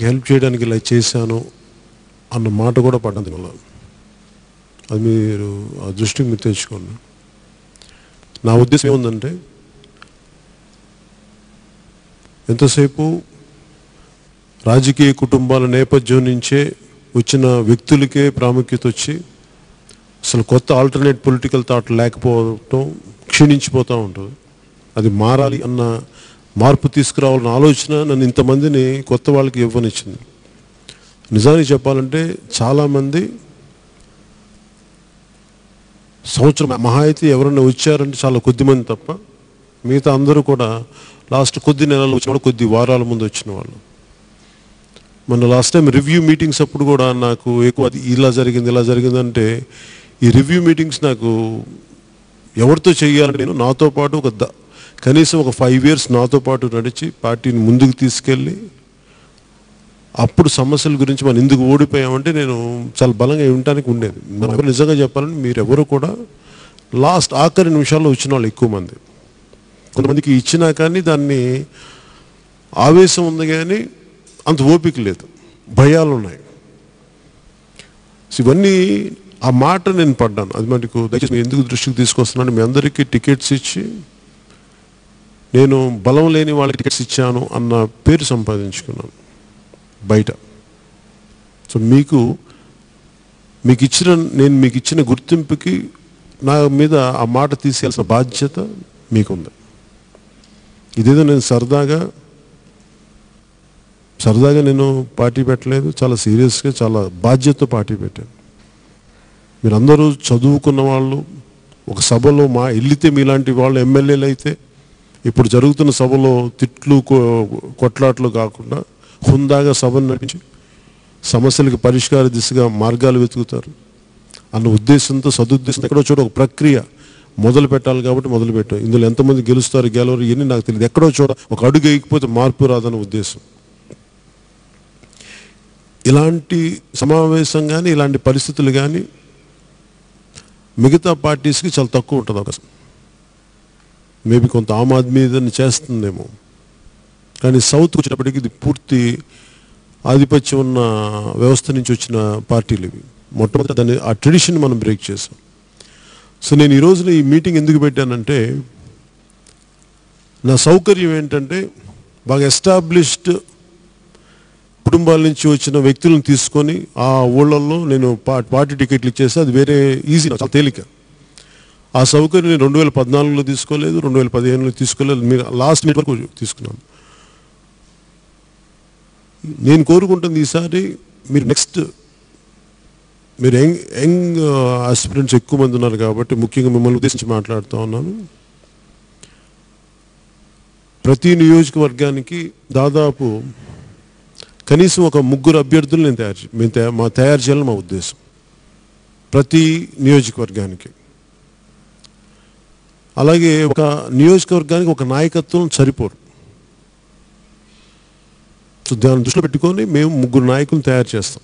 Help చేయడానికి ఇలా చేశాను అన్న మాట కూడా పడ్డది మళ్ళీ. అది మీరు ఆ దృష్టికి మీరు తెచ్చుకోండి. నా ఉద్దేశం ఏముందంటే ఎంతసేపు రాజకీయ కుటుంబాల నేపథ్యం నుంచే వచ్చిన వ్యక్తులకే ప్రాముఖ్యత వచ్చి అసలు కొత్త ఆల్టర్నేట్ పొలిటికల్ థాట్ లేకపోవటం క్షీణించిపోతూ ఉంటుంది. అది మారాలి అన్న మార్పు తీసుకురావాలన్న ఆలోచన నన్ను ఇంతమందిని కొత్త వాళ్ళకి ఇవ్వనిచ్చింది. నిజానికి చెప్పాలంటే చాలామంది సంవత్సరం మహా అయితే ఎవరైనా వచ్చారంటే చాలా కొద్దిమంది తప్ప మిగతా అందరూ కూడా లాస్ట్ కొద్ది నెలలు వచ్చిన కొద్ది వారాల ముందు వచ్చిన వాళ్ళు. మొన్న లాస్ట్ టైం రివ్యూ మీటింగ్స్ అప్పుడు కూడా నాకు ఎక్కువ అది ఇలా జరిగింది ఇలా జరిగింది అంటే ఈ రివ్యూ మీటింగ్స్ నాకు ఎవరితో చేయాలంటే నేను? నాతో పాటు ఒక ద- కనీసం ఒక ఫైవ్ ఇయర్స్ నాతో పాటు నడిచి పార్టీని ముందుకు తీసుకెళ్ళి అప్పుడు సమస్యల గురించి మనం ఎందుకు ఓడిపోయామంటే నేను చాలా బలంగా ఉండటానికి ఉండేది. మనం ఎవరు నిజంగా చెప్పాలంటే మీరెవరు కూడా లాస్ట్ ఆఖరి నిమిషాల్లో వచ్చిన వాళ్ళు ఎక్కువ మంది. కొంతమందికి ఇచ్చినా కానీ దాన్ని ఆవేశం ఉంది కానీ అంత ఓపిక లేదు. భయాలు ఉన్నాయి ఇవన్నీ ఆ మాట నేను పడ్డాను. అది మటుకు దయచేసి ఎందుకు దృష్టికి తీసుకొస్తున్నాను? మీ అందరికీ టికెట్స్ ఇచ్చి నేను బలం లేని వాళ్ళకి టికెట్స్ ఇచ్చాను అన్న పేరు సంపాదించుకున్నాను బయట. సో మీకు మీకు ఇచ్చిన నేను మీకు ఇచ్చిన గుర్తింపుకి నా మీద ఆ మాట తీసేయాల్సిన బాధ్యత మీకుంది. ఇదేదో నేను సరదాగా సరదాగా నేను పార్టీ పెట్టలేదు చాలా సీరియస్గా చాలా బాధ్యతతో పార్టీ పెట్టాను. మీరందరూ చదువుకున్న వాళ్ళు ఒక సభలో మా వెళ్ళితే మీలాంటి వాళ్ళు ఎమ్మెల్యేలు అయితే ఇప్పుడు జరుగుతున్న సభలో తిట్లు కొట్లాట్లు కాకుండా హుందాగా సభను నడిపించి సమస్యలకు పరిష్కార దిశగా మార్గాలు వెతుకుతారు. అన్న ఉద్దేశంతో సదుద్దేశం ఎక్కడో చోట ఒక ప్రక్రియ మొదలు పెట్టాలి కాబట్టి మొదలు పెట్టాం. ఇందులో ఎంతమంది గెలుస్తారు గెలవరు ఇవన్నీ నాకు తెలియదు. ఎక్కడో చోట ఒక అడుగు వేయకపోతే మార్పు రాదన్న ఉద్దేశం. ఇలాంటి సమావేశం కానీ ఇలాంటి పరిస్థితులు కానీ మిగతా పార్టీస్కి చాలా తక్కువ ఉంటుంది ఒక మేబీ కొంత ఆమ్ ఆద్మీ దాన్ని చేస్తుందేమో. కానీ సౌత్కి వచ్చినప్పటికీ ఇది పూర్తి ఆధిపత్యం ఉన్న వ్యవస్థ నుంచి వచ్చిన పార్టీలు ఇవి. మొట్టమొదటి దాన్ని ఆ ట్రెడిషన్ మనం బ్రేక్ చేసాం. సో నేను ఈ రోజున ఈ మీటింగ్ ఎందుకు పెట్టానంటే నా సౌకర్యం ఏంటంటే బాగా ఎస్టాబ్లిష్డ్ కుటుంబాల నుంచి వచ్చిన వ్యక్తులను తీసుకొని ఆ ఊళ్ళల్లో నేను పా- పార్టీ టికెట్లు ఇచ్చేసి అది వేరే ఈజీ చాలా తేలిక. ఆ సౌకర్యం నేను రెండు వేల పద్నాలుగులో తీసుకోలేదు రెండు వేల పదిహేనులో తీసుకోలేదు మీరు లాస్ట్ మినిట్ వరకు తీసుకున్నాను. నేను కోరుకుంటుంది ఈసారి మీరు నెక్స్ట్ మీరు యంగ్ యంగ్ ఆస్పిరెంట్స్ ఎక్కువ మంది ఉన్నారు కాబట్టి ముఖ్యంగా మిమ్మల్ని ఉద్దేశించి మాట్లాడుతూ ఉన్నాను. ప్రతి నియోజకవర్గానికి దాదాపు కనీసం ఒక ముగ్గురు అభ్యర్థులు నేను తయారు చే- మేము తయారు మా తయారు చేయాలని మా ఉద్దేశం. ప్రతి నియోజకవర్గానికి. అలాగే ఒక నియోజకవర్గానికి ఒక నాయకత్వం సరిపోరు. సో దాన్ని దృష్టిలో పెట్టుకొని మేము ముగ్గురు నాయకులను తయారు చేస్తాం.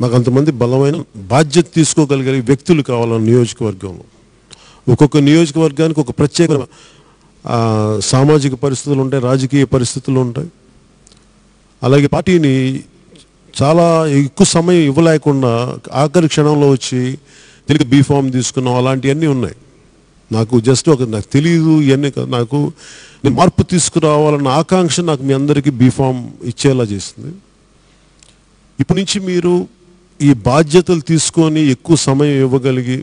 మాకు అంతమంది బలమైన బాధ్యత తీసుకోగలిగే వ్యక్తులు కావాలని నియోజకవర్గంలో. ఒక్కొక్క నియోజకవర్గానికి ఒక ప్రత్యేక సామాజిక పరిస్థితులు ఉంటాయి రాజకీయ పరిస్థితులు ఉంటాయి. అలాగే పార్టీని చాలా ఎక్కువ సమయం ఇవ్వలేకుండా ఆఖరి క్షణంలో వచ్చి తిరిగి బీ ఫామ్ తీసుకున్నాం అలాంటివన్నీ ఉన్నాయి. నాకు జస్ట్ ఒక నాకు తెలియదు ఇవన్నీ నాకు నేను మార్పు తీసుకురావాలన్న ఆకాంక్ష నాకు మీ అందరికీ బీ ఫామ్ ఇచ్చేలా చేసింది. ఇప్పటి నుంచి మీరు ఈ బాధ్యతలు తీసుకొని ఎక్కువ సమయం ఇవ్వగలిగి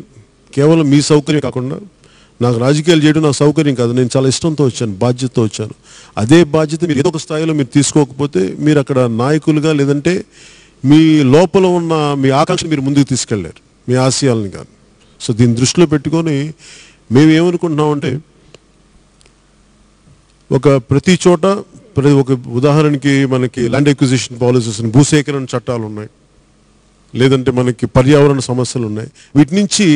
కేవలం మీ సౌకర్యం కాకుండా నాకు రాజకీయాలు చేయడం నా సౌకర్యం కాదు. నేను చాలా ఇష్టంతో వచ్చాను బాధ్యతతో వచ్చాను. అదే బాధ్యత మీరు ఏదో ఒక స్థాయిలో మీరు తీసుకోకపోతే మీరు అక్కడ నాయకులుగా లేదంటే మీ లోపల ఉన్న మీ ఆకాంక్ష మీరు ముందుకు తీసుకెళ్ళారు మీ ఆశయాలని కాదు. సో దీన్ని దృష్టిలో పెట్టుకొని మేము ఏమనుకుంటున్నామంటే ఒక ప్రతి చోట ప్రతి ఒక ఉదాహరణకి మనకి ల్యాండ్ ఎక్విజిషన్ పాలసీస్ భూసేకరణ చట్టాలు ఉన్నాయి. లేదంటే మనకి పర్యావరణ సమస్యలు ఉన్నాయి. వీటి నుంచి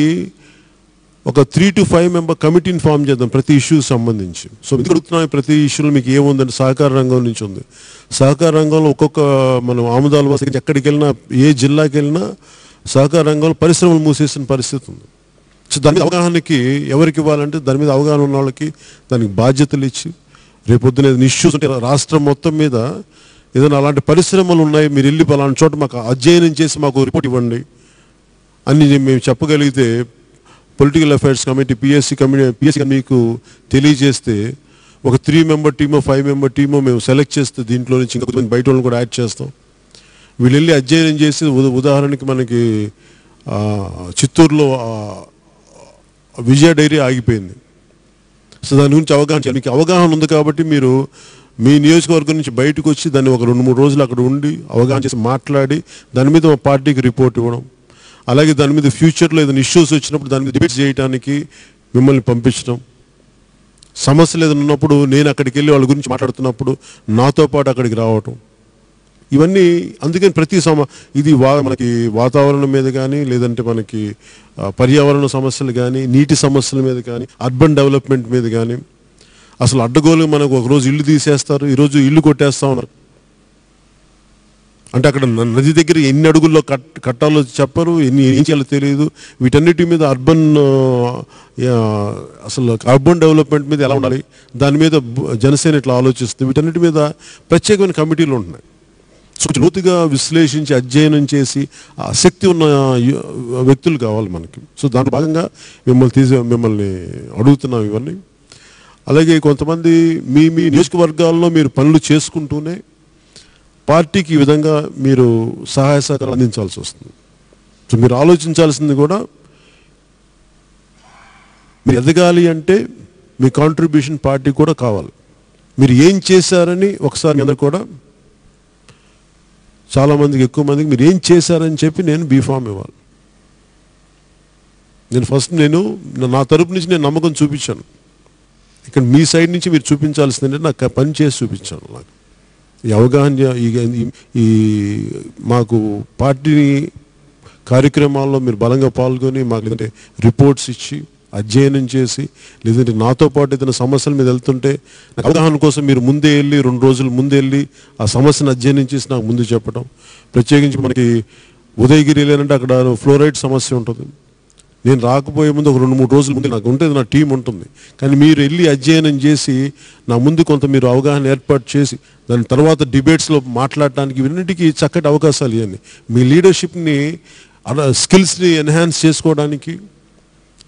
ఒక త్రీ టు ఫైవ్ మెంబర్ కమిటీని ఫామ్ చేద్దాం ప్రతి ఇష్యూ సంబంధించి. సో ఎందుకు అడుగుతున్నాను ప్రతి ఇష్యూలో మీకు ఏముందంటే సహకార రంగం నుంచి ఉంది. సహకార రంగంలో ఒక్కొక్క మనం ఆముదాల వసతి ఎక్కడికి వెళ్ళినా ఏ జిల్లాకి వెళ్ళినా సహకార రంగంలో పరిశ్రమలు మూసేసిన పరిస్థితి ఉంది. సో దాని అవగాహనకి ఎవరికి ఇవ్వాలంటే దాని మీద అవగాహన ఉన్న వాళ్ళకి దానికి బాధ్యతలు ఇచ్చి రేపొద్దున ఏదైనా ఇష్యూస్ ఉంటే రాష్ట్రం మొత్తం మీద ఏదైనా అలాంటి పరిశ్రమలు ఉన్నాయి మీరు వెళ్ళి అలాంటి చోట మాకు అధ్యయనం చేసి మాకు రిపోర్ట్ ఇవ్వండి. అని మేము చెప్పగలిగితే political affairs committee PSC committee PSC మీకు తెలియజేస్తే ఒక త్రీ మెంబర్ టీమో ఫైవ్ మెంబర్ టీమో మేము సెలెక్ట్ చేస్తే దీంట్లో నుంచి ఇంకా కొంచెం బయట వాళ్ళని కూడా యాడ్ చేస్తాం. వీళ్ళు వెళ్ళి అధ్యయనం చేసి ఉదాహరణకి మనకి చిత్తూరులో విజయ డైరీ ఆగిపోయింది. సో దాని గురించి అవగాహన మీకు అవగాహన ఉంది కాబట్టి మీరు మీ నియోజకవర్గం నుంచి బయటకు వచ్చి దాన్ని ఒక రెండు మూడు రోజులు అక్కడ ఉండి అవగాహన చేసి మాట్లాడి దాని మీద మా పార్టీకి రిపోర్ట్ ఇవ్వడం. అలాగే దాని మీద ఫ్యూచర్లో ఏదైనా ఇష్యూస్ వచ్చినప్పుడు దాని మీద డిబేట్ చేయడానికి మిమ్మల్ని పంపించడం సమస్యలు ఏదైనా ఉన్నప్పుడు నేను అక్కడికి వెళ్ళి వాళ్ళ గురించి మాట్లాడుతున్నప్పుడు నాతో పాటు అక్కడికి రావటం. ఇవన్నీ అందుకని ప్రతి సమ ఇది వా మనకి వాతావరణం మీద కానీ లేదంటే మనకి పర్యావరణ సమస్యలు కానీ నీటి సమస్యల మీద కానీ అర్బన్ డెవలప్మెంట్ మీద కానీ అసలు అడ్డగోలు మనకు ఒక రోజు ఇల్లు తీసేస్తారు ఈరోజు ఇల్లు కొట్టేస్తా ఉన్నారు. అంటే అక్కడ నది దగ్గర ఎన్ని అడుగుల్లో కట్ కట్టాలో చెప్పరు ఎన్ని ఏం చేయాలో తెలియదు వీటన్నిటి మీద అర్బన్ అసలు అర్బన్ డెవలప్మెంట్ మీద ఎలా ఉండాలి దాని మీద జనసేన ఇట్లా ఆలోచిస్తుంది. వీటన్నిటి మీద ప్రత్యేకమైన కమిటీలు ఉంటున్నాయి. సో లోతుగా విశ్లేషించి అధ్యయనం చేసి ఆ శక్తి ఉన్న వ్యక్తులు కావాలి మనకి. సో దాంట్లో భాగంగా మిమ్మల్ని తీసి మిమ్మల్ని అడుగుతున్నాం ఇవన్నీ. అలాగే కొంతమంది మీ మీ నియోజకవర్గాల్లో మీరు పనులు చేసుకుంటూనే పార్టీకి ఈ విధంగా మీరు సహాయ సహకారం అందించాల్సి వస్తుంది. సో మీరు ఆలోచించాల్సింది కూడా మీరు ఎదగాలి అంటే మీ కాంట్రిబ్యూషన్ పార్టీ కూడా కావాలి. మీరు ఏం చేశారని ఒకసారి అందరు కూడా చాలామందికి ఎక్కువ మందికి మీరు ఏం చేశారని చెప్పి నేను బీఫామ్ ఇవ్వాలి. నేను ఫస్ట్ నేను నా తరపు నుంచి నేను నమ్మకం చూపించాను. ఇక్కడ మీ సైడ్ నుంచి మీరు చూపించాల్సింది నాకు పని చేసి చూపించాను నాకు. ఈ అవగాహన ఈ ఈ- మాకు పార్టీని కార్యక్రమాల్లో మీరు బలంగా పాల్గొని మాకు లేదంటే రిపోర్ట్స్ ఇచ్చి అధ్యయనం చేసి లేదంటే నాతో పాటు ఏదైనా సమస్యల మీద వెళ్తుంటే అవగాహన కోసం మీరు ముందే వెళ్ళి రెండు రోజులు ముందే వెళ్ళి ఆ సమస్యను అధ్యయనం చేసి నాకు ముందు చెప్పడం ప్రత్యేకించి మనకి ఉదయగిరి లేనంటే అక్కడ ఫ్లోరైడ్ సమస్య ఉంటుంది. నేను రాకపోయే ముందు ఒక రెండు మూడు రోజుల ముందు నాకు ఉంటుంది నా టీం ఉంటుంది. కానీ మీరు వెళ్ళి అధ్యయనం చేసి నా ముందు కొంత మీరు అవగాహన ఏర్పాటు చేసి దాని తర్వాత డిబేట్స్లో మాట్లాడటానికి ఇవన్నిటికీ చక్కటి అవకాశాలు ఇవ్వండి మీ లీడర్షిప్ని స్కిల్స్ని ఎన్హాన్స్ చేసుకోవడానికి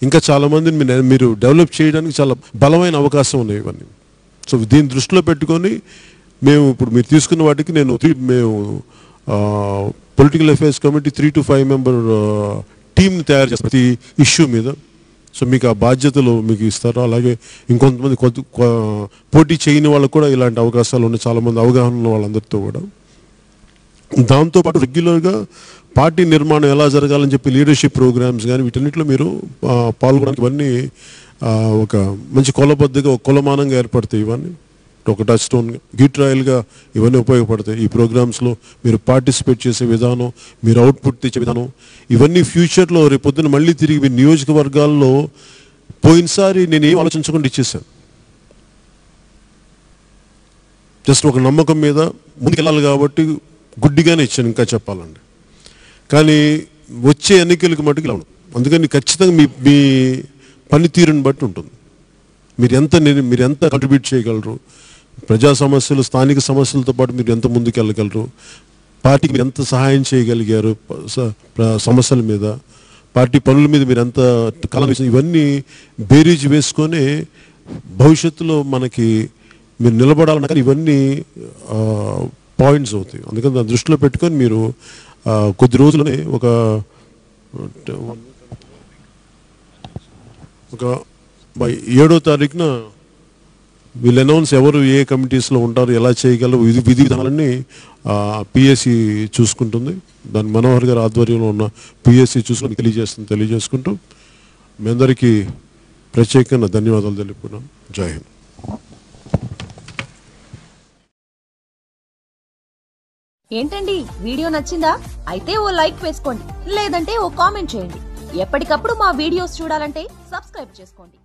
ఇంకా చాలామందిని మీరు- డెవలప్ చేయడానికి చాలా బలమైన అవకాశం ఉన్నాయి ఇవన్నీ. సో దీన్ని దృష్టిలో పెట్టుకొని మేము ఇప్పుడు మీరు తీసుకున్న వాటికి నేను మేము political affairs committee three to five member టీంని తయారు చేస్తారు ప్రతి ఇష్యూ మీద. సో మీకు ఆ బాధ్యతలు మీకు ఇస్తారు అలాగే ఇంకొంతమంది కొద్ది పోటీ చేయని వాళ్ళకు కూడా ఇలాంటి అవకాశాలు ఉన్నాయి. చాలామంది అవగాహన ఉన్న వాళ్ళందరితో కూడా. దాంతోపాటు రెగ్యులర్గా పార్టీ నిర్మాణం ఎలా జరగాలని చెప్పి లీడర్షిప్ ప్రోగ్రామ్స్ కానీ వీటన్నిటిలో మీరు పాల్గొనడానికి ఇవన్నీ ఒక మంచి కొలబద్దగా ఒక కొలమానంగా ఏర్పడతాయి ఇవన్నీ. ఒక టచ్ స్టోన్ గిట్ రాయల్గా ఇవన్నీ ఉపయోగపడతాయి. ఈ ప్రోగ్రామ్స్లో మీరు పార్టిసిపేట్ చేసే విధానం మీరు అవుట్పుట్ తెచ్చే విధానం ఇవన్నీ ఫ్యూచర్లో రేపొద్దున మళ్ళీ తిరిగి మీ నియోజకవర్గాల్లో పోయినసారి నేను ఏం ఆలోచించకుండా ఇచ్చేసాను జస్ట్ ఒక నమ్మకం మీద ముందుకెళ్ళాలి కాబట్టి గుడ్డిగానే ఇచ్చాను ఇంకా చెప్పాలండి కానీ వచ్చే ఎన్నికలకు మటుకు ఇలా అందుకని ఖచ్చితంగా మీ మీ పనితీరుని బట్టి ఉంటుంది. మీరు ఎంత మీరు ఎంత కంట్రిబ్యూట్ చేయగలరు ప్రజా సమస్యలు స్థానిక సమస్యలతో పాటు మీరు ఎంత ముందుకెళ్ళగలరు? పార్టీకి మీరు ఎంత సహాయం చేయగలిగారు స- ప్ర- సమస్యల మీద? పార్టీ పనుల మీద మీరు ఎంత కాలం ఇవన్నీ బేరీజ్ వేసుకొని భవిష్యత్తులో మనకి మీరు నిలబడాలన్నా కానీ ఇవన్నీ పాయింట్స్ అవుతాయి. అందుకని దాని దృష్టిలో పెట్టుకొని మీరు కొద్ది రోజులనే ఒక ఒక బై ఏడో తారీఖున వీళ్ళు అనౌన్స్ ఎవరు ఏ కమిటీస్లో ఉంటారు ఎలా చేయగలరు విధి విధి విధానాలన్నీ పిఎస్సి చూసుకుంటుంది. దాని మనోహర్ గారి ఆధ్వర్యంలో ఉన్న పిఎస్సి చూసుకుని తెలియజేస్తుంది తెలియజేసుకుంటూ మీ అందరికీ ప్రత్యేకంగా ధన్యవాదాలు తెలుపుకున్నాం జై హింద్. ఏంటండి? వీడియో నచ్చిందా? అయితే ఓ లైక్ వేసుకోండి లేదంటే ఓ కామెంట్ చేయండి. ఎప్పటికప్పుడు మా వీడియోస్ చూడాలంటే సబ్స్క్రైబ్ చేసుకోండి.